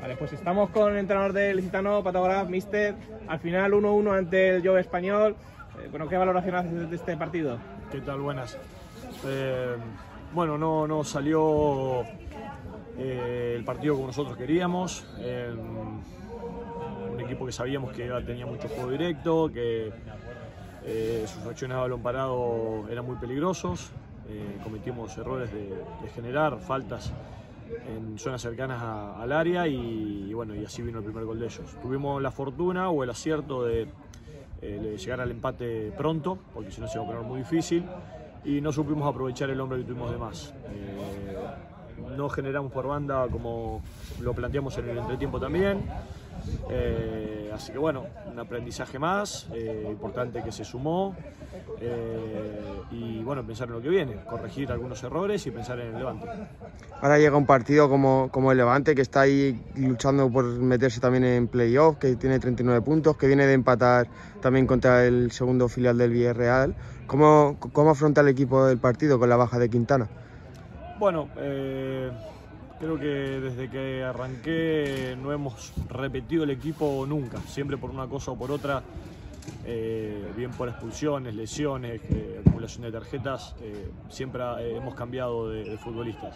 Vale, pues estamos con el entrenador del Licitano, Patagoraf, Mister. Al final 1-1 ante el Joe Español. Eh, bueno, ¿qué valoración haces de este partido? ¿Qué tal? Buenas. Eh, bueno, no, no salió eh, el partido como nosotros queríamos. Eh, un equipo que sabíamos que tenía mucho juego directo, que eh, sus acciones a balón parado eran muy peligrosos. Cometimos errores de, de generar faltas en zonas cercanas a- al área y, y bueno, y así vino el primer gol de ellos. Tuvimos la fortuna o el acierto de, eh, llegar al empate pronto, porque si no se iba a poner muy difícil, y no supimos aprovechar el hombre que tuvimos de más. Eh, no generamos por banda como lo planteamos en el entretiempo también. Eh, así que bueno, un aprendizaje más, eh, importante que se sumó. eh, y bueno, pensar en lo que viene, corregir algunos errores y pensar en el levante. Ahora llega un partido como, como el Levante, que está ahí luchando por meterse también en playoff, que tiene 39 puntos, que viene de empatar también contra el segundo filial del Villarreal. ¿Cómo, cómo afronta el equipo el partido con la baja de Quintana? Bueno, creo que desde que arranqué no hemos repetido el equipo nunca, siempre por una cosa o por otra, eh, bien por expulsiones, lesiones, eh, acumulación de tarjetas, eh, siempre hemos cambiado de, futbolistas.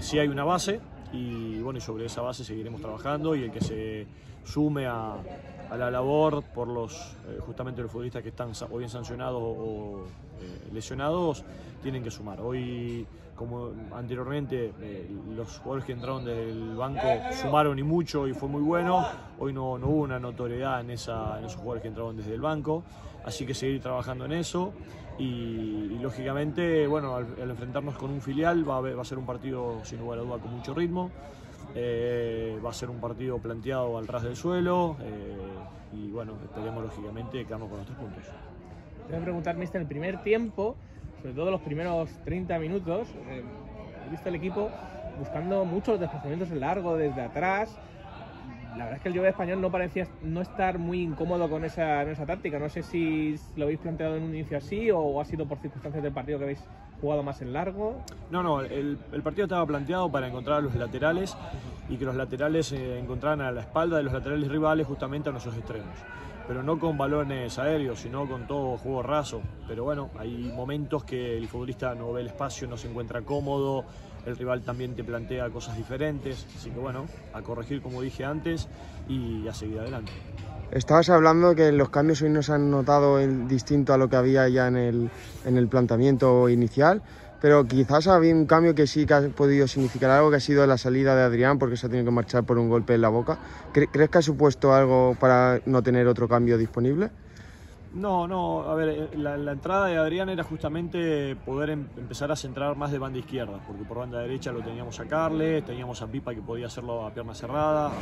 Sí hay una base y bueno, sobre esa base seguiremos trabajando y el que se sume a, la labor por los justamente los futbolistas que están o bien sancionados o, lesionados tienen que sumar. Hoy, como anteriormente, eh, los jugadores que entraron del banco sumaron y mucho y fue muy bueno. Hoy no, no hubo una notoriedad en, esa, en esos jugadores que entraron desde el banco. Así que seguir trabajando en eso. Y, y, lógicamente, bueno, al, al enfrentarnos con un filial va a, va a ser un partido sin lugar a duda con mucho ritmo. Eh, va a ser un partido planteado al ras del suelo. eh, y bueno, esperemos lógicamente quedarnos con nuestros puntos. Te voy a preguntar, Mister, el primer tiempo, sobre todo los primeros 30 minutos, eh, he visto el equipo buscando muchos desplazamientos en largo desde atrás. La verdad es que el Juve español no parecía no estar muy incómodo con esa, con esa táctica. No sé si lo habéis planteado en un inicio así o ha sido por circunstancias del partido que habéis jugado más en largo. No, no, el, el partido estaba planteado para encontrar a los laterales y que los laterales eh, encontraran a la espalda de los laterales rivales justamente a nuestros extremos. Pero no con balones aéreos, sino con todo juego raso. Pero bueno, hay momentos que el futbolista no ve el espacio, no se encuentra cómodo, el rival también te plantea cosas diferentes. Así que bueno, a corregir como dije antes y a seguir adelante. Estabas hablando que los cambios hoy no se han notado en- distinto a lo que había ya en el, en el planteamiento inicial, pero quizás había un cambio que sí que ha podido significar algo, que ha sido la salida de Adrián porque se ha tenido que marchar por un golpe en la boca. ¿Cre- ¿Crees que ha supuesto algo para no tener otro cambio disponible? No, no, a ver, eh, la, la entrada de Adrián era justamente poder em- empezar a centrar más de banda izquierda, porque por banda derecha lo teníamos a Carles, teníamos a Pipa que podía hacerlo a pierna cerrada.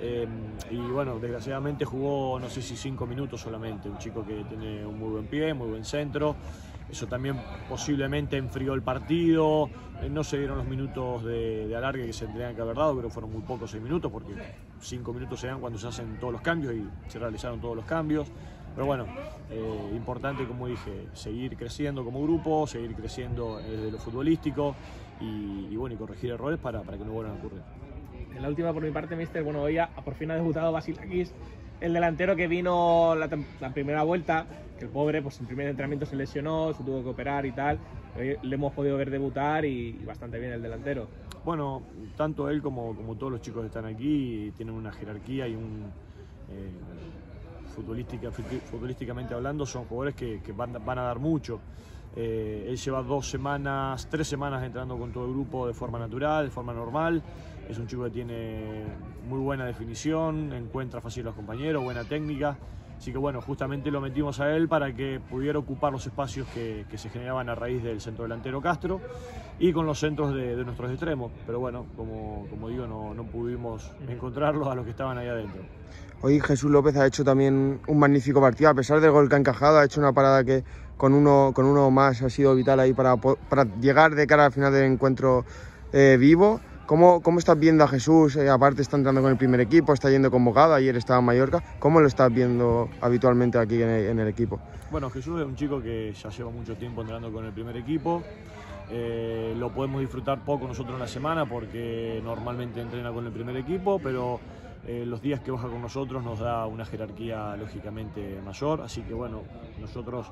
Eh, y bueno, desgraciadamente jugó no sé si cinco minutos solamente, un chico que tiene un muy buen pie, muy buen centro. Eso también posiblemente enfrió el partido. eh, no se dieron los minutos de, de alargue que se tendrían que haber dado, pero fueron muy pocos seis minutos, porque cinco minutos se dan cuando se hacen todos los cambios y se realizaron todos los cambios. Pero bueno, eh, importante, como dije, seguir creciendo como grupo, seguir creciendo desde lo futbolístico y, y bueno, y corregir errores para, para que no vuelvan a ocurrir. En la última por mi parte, Mister, bueno, hoy ha- por fin ha debutado Basilakis, el delantero que vino la, la primera vuelta, que el pobre pues en primer entrenamiento se lesionó, se tuvo que operar y tal. Hoy le hemos podido ver debutar y, y bastante bien el delantero. Bueno, tanto él como, como todos los chicos que están aquí tienen una jerarquía y un... eh, futbolística, fut- futbolísticamente hablando, son jugadores que, que van, van a dar mucho. Eh, él lleva dos semanas, tres semanas entrenando con todo el grupo de forma natural, de forma normal. Es un chico que tiene muy buena definición, encuentra fácil a los compañeros, buena técnica. Así que bueno, justamente lo metimos a él para que pudiera ocupar los espacios que, que se generaban a raíz del centro delantero Castro y con los centros de, de nuestros extremos. Pero bueno, como, como digo, no, no pudimos encontrarlos a los que estaban ahí adentro. Hoy Jesús López ha hecho también un magnífico partido, a pesar del gol que ha encajado, ha hecho una parada que con uno, con uno más ha sido vital ahí para, llegar de cara al final del encuentro eh, vivo. ¿Cómo, ¿Cómo estás viendo a Jesús? Eh, aparte está entrando con el primer equipo, está yendo convocado, ayer estaba en Mallorca. ¿Cómo lo estás viendo habitualmente aquí en el, en el equipo? Bueno, Jesús es un chico que ya lleva mucho tiempo entrenando con el primer equipo. Eh, lo podemos disfrutar poco nosotros en la semana porque normalmente entrena con el primer equipo, pero eh, los días que baja con nosotros nos da una jerarquía lógicamente mayor, así que bueno, nosotros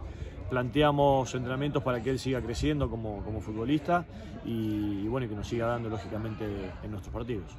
planteamos entrenamientos para que él siga creciendo como, como futbolista y, y bueno, que nos siga dando lógicamente en nuestros partidos.